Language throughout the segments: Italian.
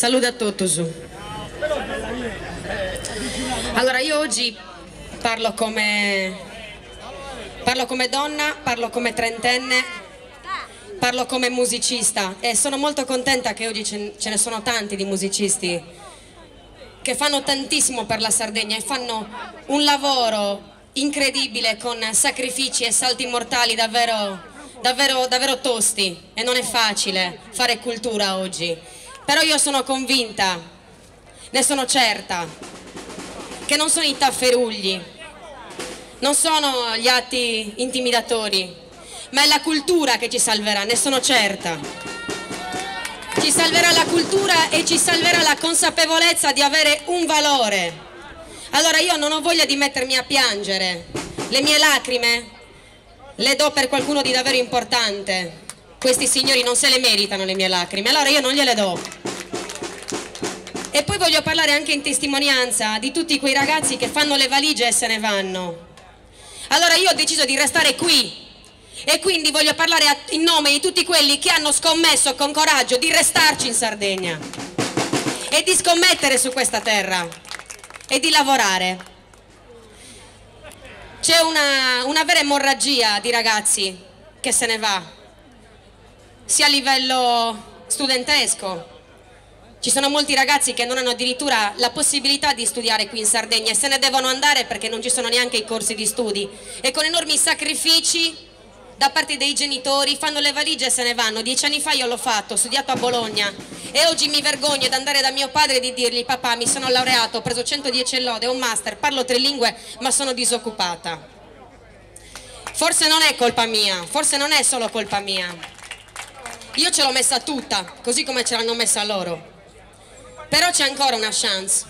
Saluto a tutti. Allora, io oggi parlo come, parlo come donna, parlo come trentenne, parlo come musicista e sono molto contenta che oggi ce ne sono tanti di musicisti che fanno tantissimo per la Sardegna e fanno un lavoro incredibile con sacrifici e salti mortali davvero, davvero, davvero tosti e non è facile fare cultura oggi però io sono convinta, ne sono certa, che non sono i tafferugli, non sono gli atti intimidatori, ma è la cultura che ci salverà, ne sono certa. Ci salverà la cultura e ci salverà la consapevolezza di avere un valore. Allora io non ho voglia di mettermi a piangere, le mie lacrime le do per qualcuno di davvero importante. Questi signori non se le meritano le mie lacrime, allora io non gliele do. E poi voglio parlare anche in testimonianza di tutti quei ragazzi che fanno le valigie e se ne vanno. Allora io ho deciso di restare qui e quindi voglio parlare in nome di tutti quelli che hanno scommesso con coraggio di restarci in Sardegna e di scommettere su questa terra e di lavorare. C'è una, una vera emorragia di ragazzi che se ne va, sia a livello studentesco, ci sono molti ragazzi che non hanno addirittura la possibilità di studiare qui in Sardegna e se ne devono andare perché non ci sono neanche i corsi di studi e con enormi sacrifici da parte dei genitori fanno le valigie e se ne vanno. Dieci anni fa io l'ho fatto, ho studiato a Bologna e oggi mi vergogno di andare da mio padre e di dirgli papà mi sono laureato, ho preso 110 lode, ho un master, parlo tre lingue ma sono disoccupata. Forse non è colpa mia, forse non è solo colpa mia. Io ce l'ho messa tutta, così come ce l'hanno messa loro però c'è ancora una chance.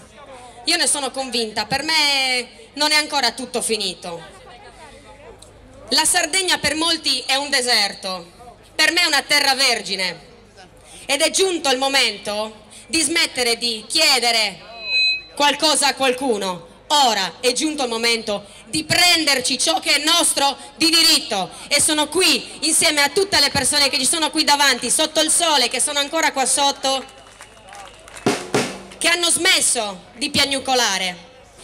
Io ne sono convinta, per me non è ancora tutto finito. La Sardegna per molti è un deserto, per me è una terra vergine ed è giunto il momento di smettere di chiedere qualcosa a qualcuno. Ora è giunto il momento di prenderci ciò che è nostro di diritto e sono qui insieme a tutte le persone che ci sono qui davanti, sotto il sole, che sono ancora qua sotto, che hanno smesso di piagnucolare.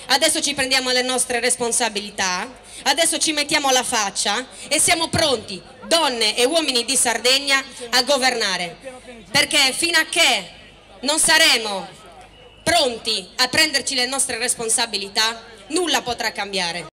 Adesso ci prendiamo le nostre responsabilità, adesso ci mettiamo la faccia e siamo pronti, donne e uomini di Sardegna, a governare. Perché fino a che non saremo pronti a prenderci le nostre responsabilità, nulla potrà cambiare.